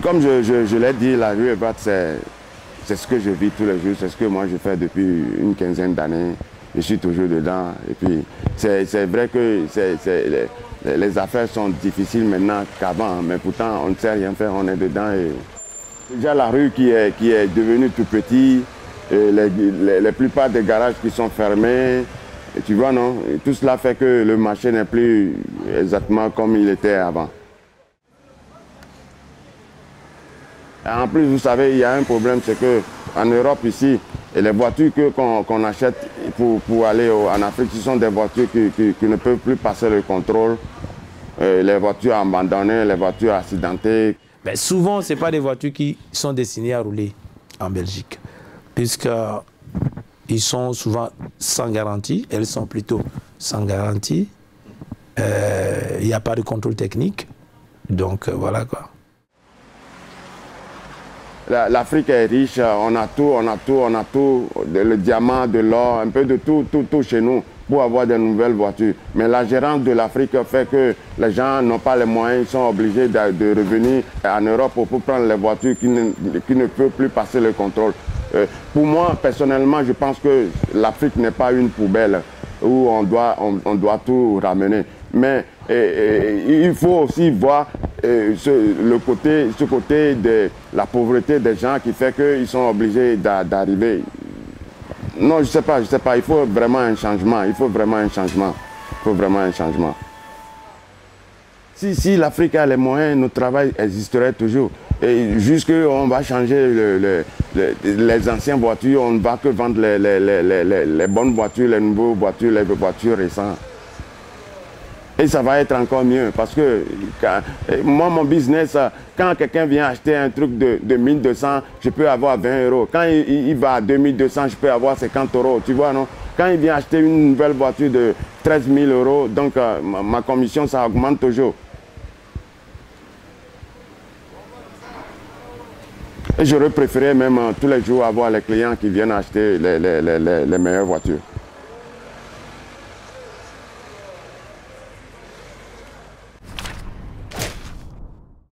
comme je, l'ai dit, la rue Ebat, c'est ce que je vis tous les jours, c'est ce que moi je fais depuis une quinzaine d'années. Je suis toujours dedans. Et puis, c'est vrai que les, affaires sont difficiles maintenant qu'avant, mais pourtant, on ne sait rien faire, on est dedans. Et... Déjà, la rue qui est, qui est devenue tout petite, les, les, plupart des garages qui sont fermés, tu vois, non? Tout cela fait que le marché n'est plus exactement comme il était avant. En plus, vous savez, il y a un problème, c'est qu'en Europe ici, les voitures qu'on achète pour, pour, aller en Afrique, ce sont des voitures qui, ne peuvent plus passer le contrôle. Les voitures abandonnées, les voitures accidentées. Mais souvent, ce pas des voitures qui sont destinées à rouler en Belgique, puisqu'ils sont souvent sans garantie, elles sont plutôt sans garantie. Euh, il n'y a pas de contrôle technique. Donc euh, voilà quoi. L'Afrique est riche, on a tout, on a tout, on a tout, le diamant, de l'or, un peu de tout, tout, tout chez nous pour avoir de nouvelles voitures. Mais la gérance de l'Afrique fait que les gens n'ont pas les moyens, ils sont obligés de, revenir en Europe pour prendre les voitures qui ne, qui ne peuvent plus passer le contrôle. Euh, pour moi, personnellement, je pense que l'Afrique n'est pas une poubelle où on doit, on, doit tout ramener. Mais il faut aussi voir ce, le côté, ce côté de la pauvreté des gens qui fait qu'ils sont obligés d'arriver. Non, je ne sais pas, je sais pas. Il faut vraiment un changement. Il faut vraiment un changement. Il faut vraiment un changement. Si, si l'Afrique a les moyens, notre travail existerait toujours. Et jusqu'on va changer les anciennes voitures, on ne va que vendre les, les bonnes voitures, les nouvelles voitures, les voitures récentes. Et ça va être encore mieux parce que moi, mon business, quand quelqu'un vient acheter un truc de, de 1200, je peux avoir 20 euros. Quand il, va à 2200, je peux avoir 50 euros. Tu vois, non? Quand il vient acheter une nouvelle voiture de 13 000 euros, donc euh, ma, commission, ça augmente toujours. J'aurais préféré même euh, tous les jours avoir les clients qui viennent acheter les meilleures voitures.